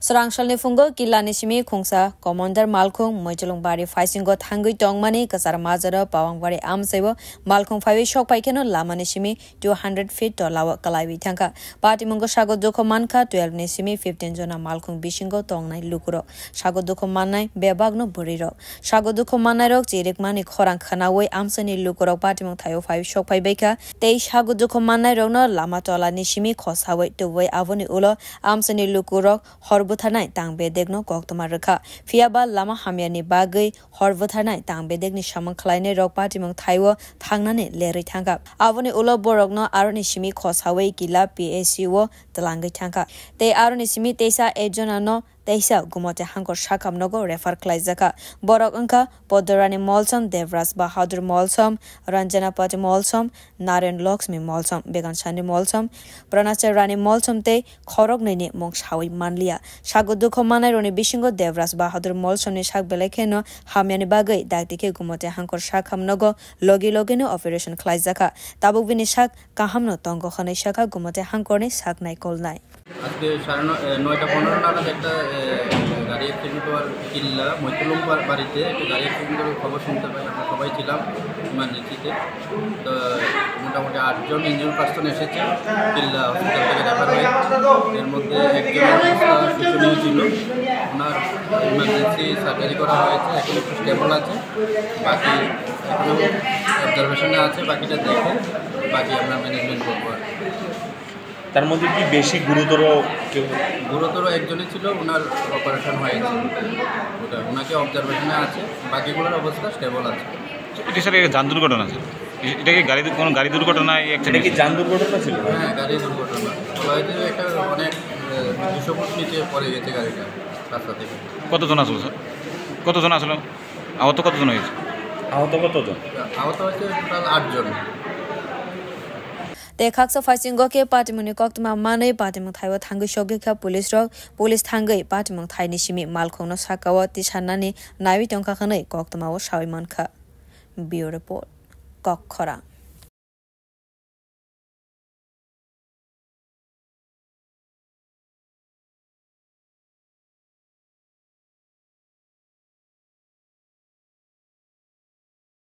Sarangshal ni fungo kila ni simi khungsa commander malkhung moichalung bari faising go thangui tongmani kasar majara pawang bari am sebo malkhung phaiwe shok paikeno lama ni simi 200 feet to lawa kalai bi thangka party mungo sago dukho manka 12 ni simi 15 jona malkhung bishingo tongnai lukuro sago dukho mannai bebagno buriro sago dukho mannai rok chirik mani khorang khanawai amsani lukuro party mung thayo phaiwe shok pai baika tei sago dukho mannai rok no lama tola ni simi khosawai tuwai avoni ulo amsani lukuro hor বুথানাই তাং বেদেগনো কক্তমা রেখা ফিয়াবা লামা হামিয়ানি বাগৈ হর বুথানাই তাং বেদেগনি সামং খালাইনে rock পাটিমং থাইও থাংনানে লেरै থাঙ্গা আবনি উলো বরগনো আরনি Simi খসাওয়ে কিলা PAC ও তলাঙ্গৈ থাঙ্গা তে আরনি Simi তেসা এজনানো teisa gumote hangkor shakam nogo refer klaizaka borok angka podorani molsom devras bahadur molsom ranjana pati molsom naren lakshmi molsom began shani molsom pranachar rani molsom te khorok nini mong shawi manlia sago dukho manai roni bishingo devras bahadur molsom ni shak belekeno hamyani bagai daktike gumote hangkor shakam nogo logi logino operation klaizaka tabuk bini shak kahamno tongo khanai shaka gumote hangkorni saknai kolnai আজকে সাড়ে নয়টা পনেরো নাগাদ একটা গাড়ি accident হওয়ার কিল্লা মৈতলুম বাড়িতে একটা গাড়ি অ্যাক্সিডেন্ট খবর শুনতে পাই, আমরা সবাই ছিলাম ইমার্জেন্সিতে। তো, মোটামুটি আটজন ইঞ্জিন পার্সন এসেছে কিল্লা হসপিটাল থেকে হয়ে এর মধ্যে একজন ছিল। ওনার ইমার্জেন্সি সার্জারি করা হয়েছে, এখন একটু স্টেবল আছে। বাকি এখনও অবজারভেশনে আছে, বাকিটা দেখে বাকি আমরা ম্যানেজমেন্ট করব আর তার মধ্যে কি বেশি গুরুতর কেউ? গুরুতর একজনই ছিল ওনার অপারেশন হয়েছে ওটা ওনাকে অবজারভেশনে আছে বাকিগুলোর অবস্থা স্টেবল আছে। এটা স্যার যান দুর্ঘটনা স্যার? এটা কি গাড়ি কোনো গাড়ি দুর্ঘটনা এটা কি যান দুর্ঘটনা ছিল? হ্যাঁ গাড়ি দুর্ঘটনা। হয়তো একটা অনেক দুশো ফুট নিচে পড়ে গেছে গাড়িটা রাস্তা থেকে। কতজন আসলো স্যার? কতজন আসলো? আহত কতজন হয়েছে? আহত কতজন? আহত হয়েছে টোটাল আটজন। Te khaksa phasing go ke party muni kok tuma mane party mung thaiwa thangai shoge kha police rok police thangai party mung thai ni simi mal khongno sakawa ti sanani nawi tongkha khanai kok o shawi man kha bureau report kok khora